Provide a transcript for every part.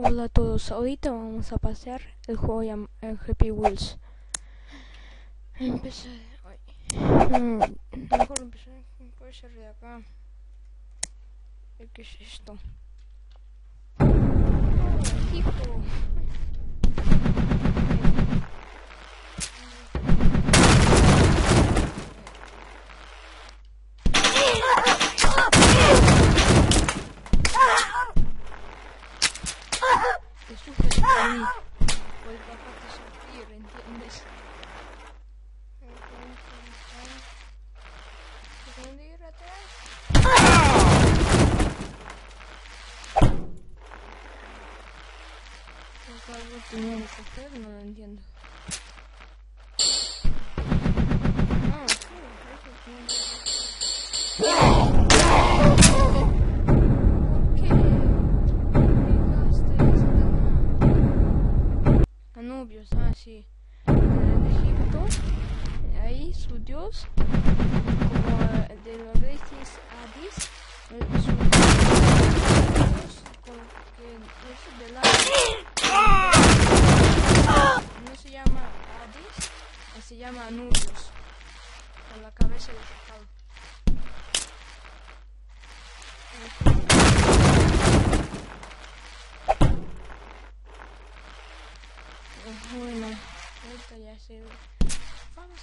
Hola a todos, ahorita vamos a pasar el juego llam- el Happy Wheels. Empecé. ay. Mm, Mejor empezar. Puede ser de acá. ¿Qué es esto? Te sufres por mí. Pues bajarte sentir, ¿entiendes? ¿Dónde ir atrás? Que algo tenía que coger, no lo entiendo. Ah, sí, eso tenía que ¿Por qué? dejaste esta? Anubios, ah, sí. En Egipto, ahí su dios, como eh, de los reyes Adis, eh, su dios, como que es de la... No se llama Adis, eh, se llama Anubios, con la cabeza de chacal. Bueno, ahorita ya se ve. Vamos.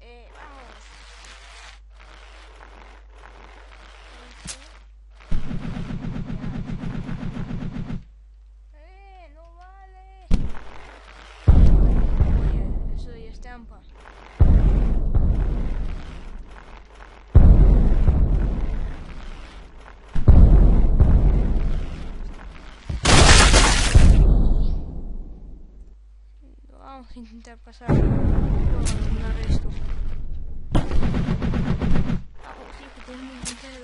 Eh, vamos. ¡Eh! ¡No vale! Oye, eso ya es trampa. Vamos a intentar pasar por un esto. Ah, oh, sí, que tengo que intentar el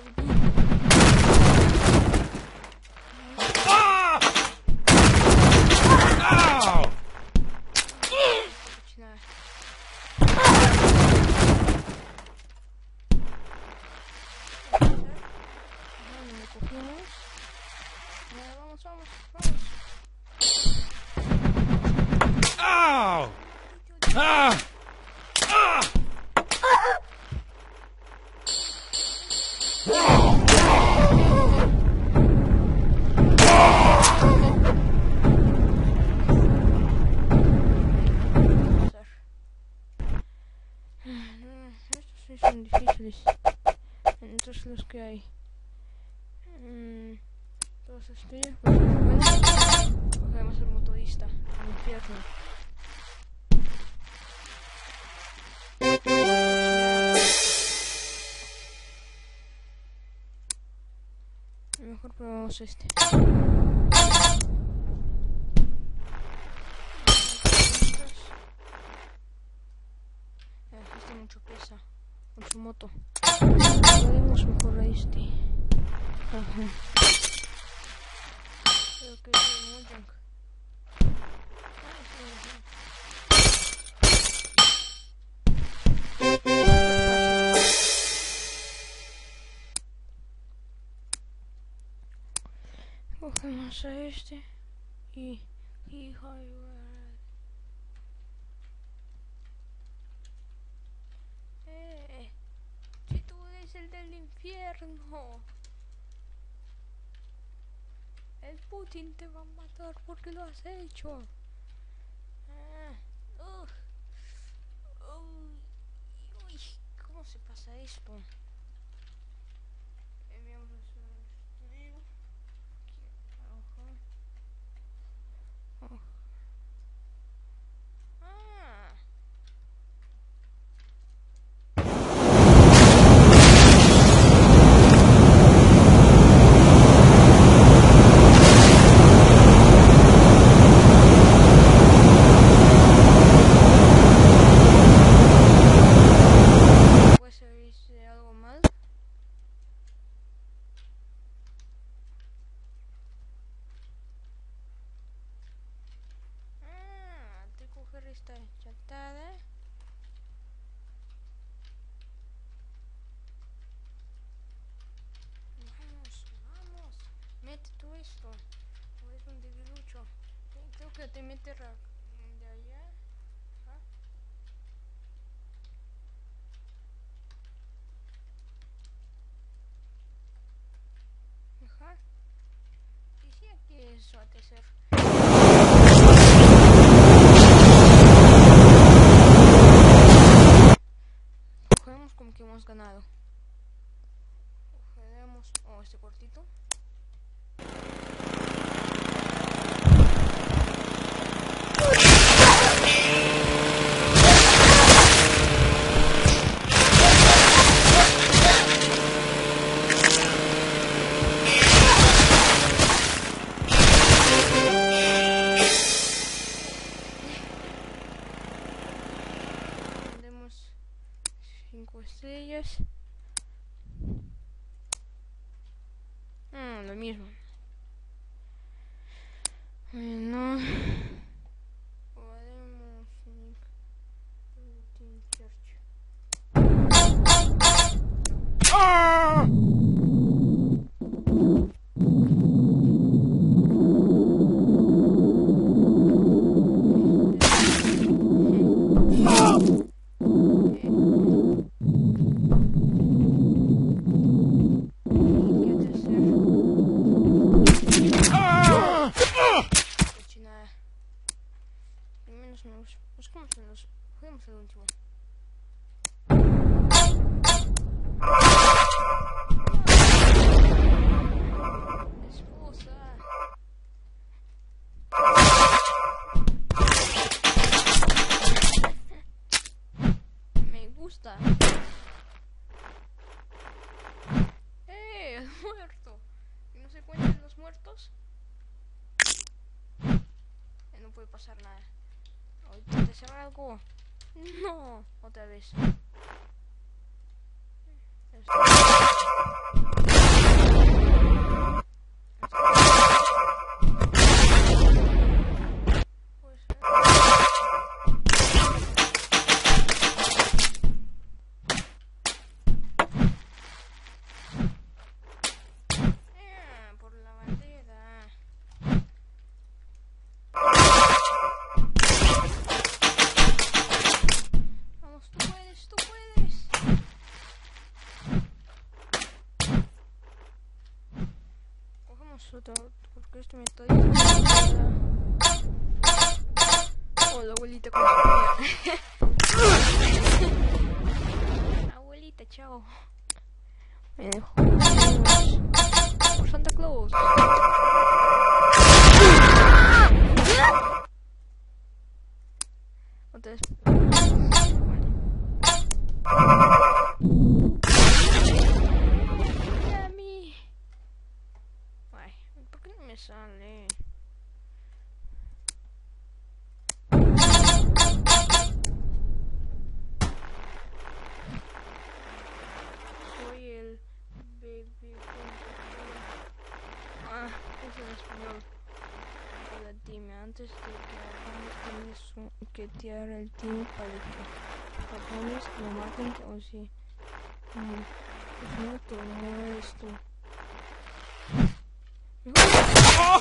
Ow! Cocinar. Bueno, lo cogimos. Ya, vamos, vamos, vamos. Ow! Ah! Ah! pasar. Mm, Estos sí Entonces los que hay. Mm, Todos estos. Cogemos el motorista. Mejor probamos este. Eh, Este mucho pesa con su moto. Podemos mejor este. Cogemos a este y... De madre. Eh, si tú eres el del infierno. El Putin te va a matar porque lo has hecho. Ah, uy, ¿Cómo se pasa esto? дыра. Да я. А? Ага. И всякие соты, сэр. Mismo. Bueno. Al menos me gusta. Buscamos en los. Juguemos el último. Me gusta. ¡Eh! ¡El muerto! ¿Que no se cuentan los muertos? No puede pasar nada. Cerra algo. No, otra vez. Esto. Pues, eh, por la bandera. Vamos, tú puedes, tú puedes. Cogemos otro, porque este me está diciendo. La abuelita Abuelita, chao. Me dejó. Por Santa Claus. Antes de tienes un- que tirar el team para que japones lo maten o si mm, no tú no eres tú. Ah!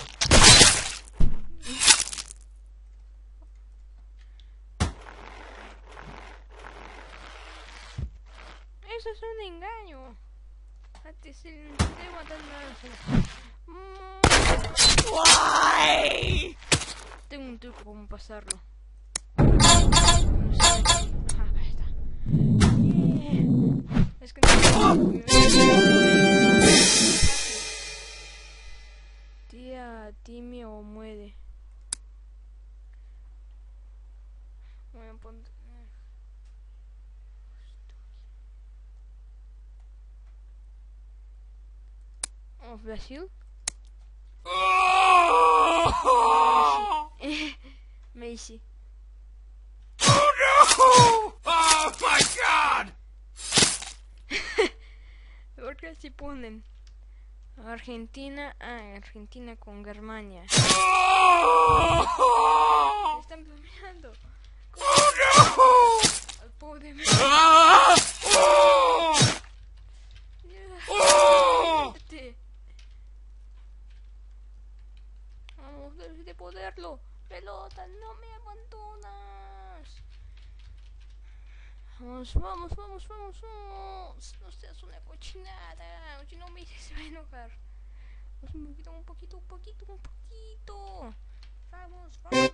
Eso es un engaño. Antes? Tengo un truco como pasarlo. Tía, Timmy o muere. Oh! Messi. Oh no! Oh my god! ¿Por qué así ponen? Argentina, ah, Argentina con Germania. Oh! Están bromeando. Oh no! Al pobre Ah! Oh! Oh! Messi. Vamos, debes de poderlo. Pelota, no me abandonas. Vamos, vamos, vamos, vamos, vamos. No seas una cochinada. Si no me se va a enojar. Un poquito, un poquito, un poquito, un poquito. Vamos, vamos.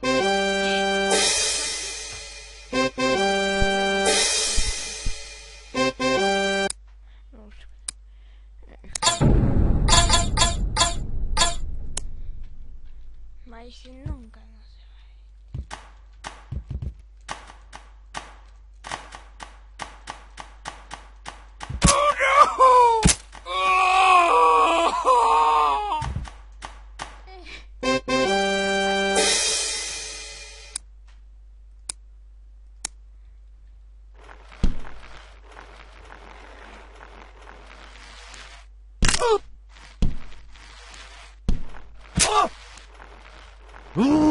Vamos.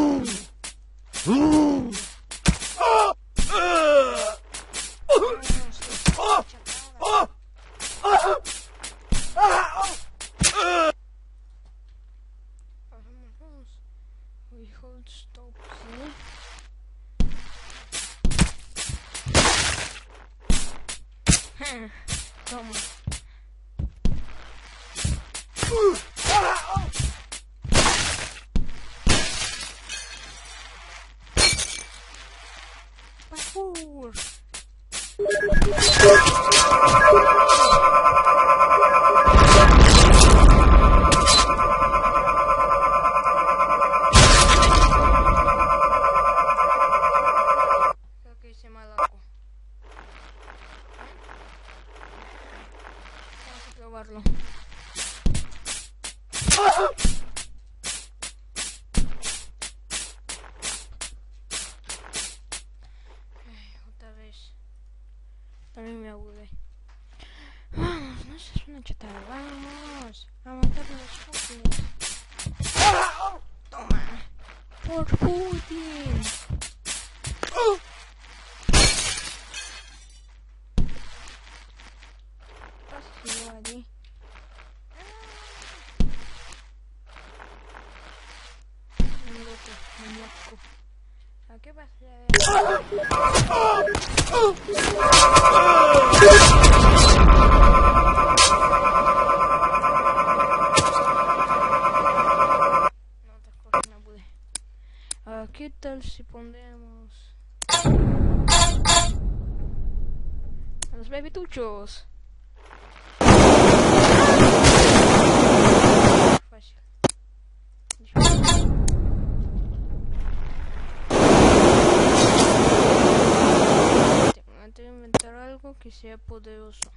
No seas una chatarra. Vamos. A matar los Putin. Toma. Por Putin. Ah, ¿Qué tal si ponemos a los bebituchos? Fácil. Tengo que inventar algo que sea poderoso.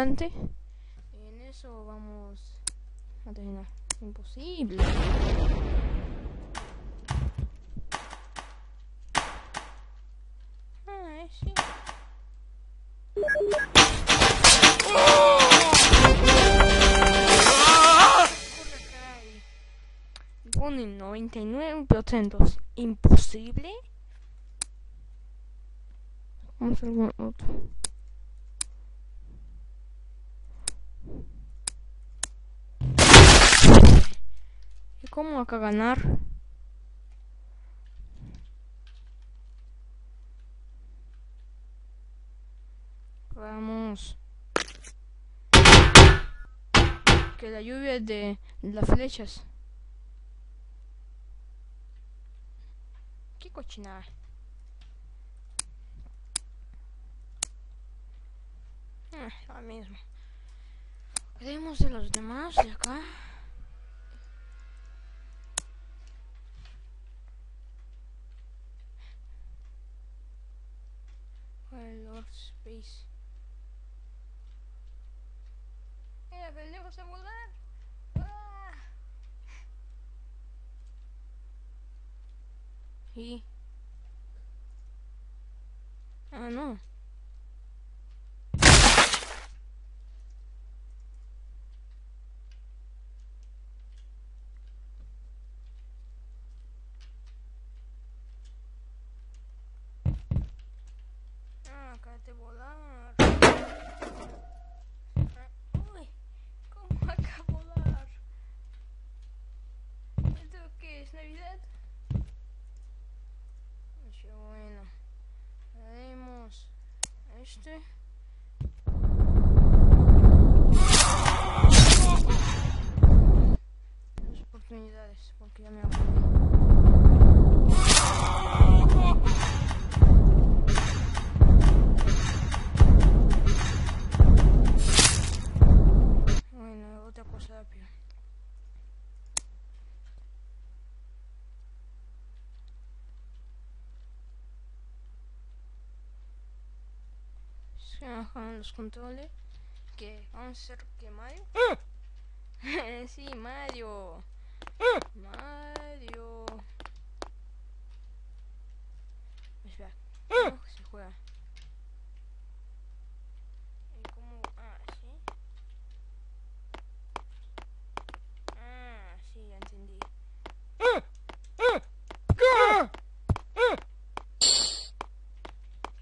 En eso vamos a terminar. Imposible. Ah, sí. Pone 99% imposible. Vamos a otro. Cómo acá ganar? Vamos. Que la lluvia de las flechas. ¿Qué cochinada? Ah, lo mismo. Cuidemos de los demás de acá. Space. ¡Eh, aprendemos a volar! ¡Ah! Y... Ah, no. Ah, acá de volar. Ah, Uy, ¿cómo acá volar? ¿Esto qué es Navidad? Qué bueno. Haremos este. Bajan los controles. Que vamos a hacer que Mario. sí, Mario. Mario. Espera, ¿cómo se juega? ¿Y cómo? Ah, sí. Ah, sí, ya entendí.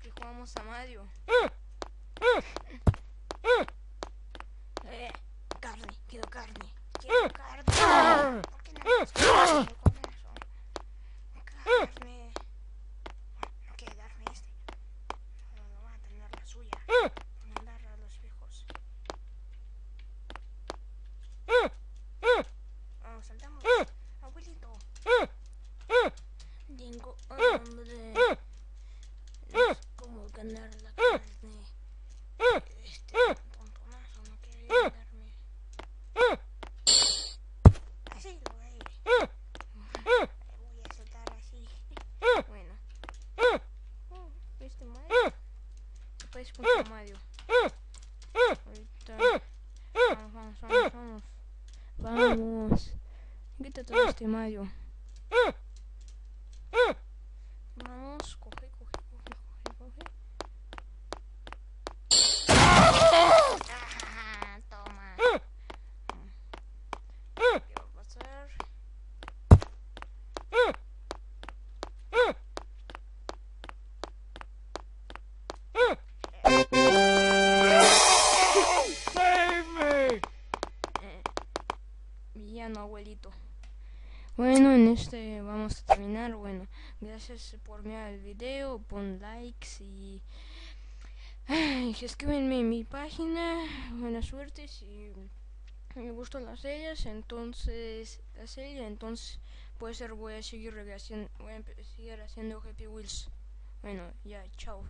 Que jugamos a Mario. Eh, carne, quiero carne. Quiero carne. ¿Por qué no me gusta con eso? Carne. No quiere darme este. No, no va a tener la suya. Mandar a los viejos. Vamos, saltamos. Abuelito. Tengo hambre. No sé cómo ganar la carne. Este tontonazo no quiere darme. Así lo haré. Me voy a saltar así. Bueno. Oh, ¿Viste Mario? Contra Mario. Ahorita. Vamos, vamos, vamos, vamos. Quítate todo este Mario. Gracias por mirar el video. Pon likes y. Escríbenme en mi página. Buena suerte. Si me gustan las series, entonces. La serie, entonces. Puede ser, voy a seguir, voy a seguir haciendo Happy Wheels. Bueno, ya, chao.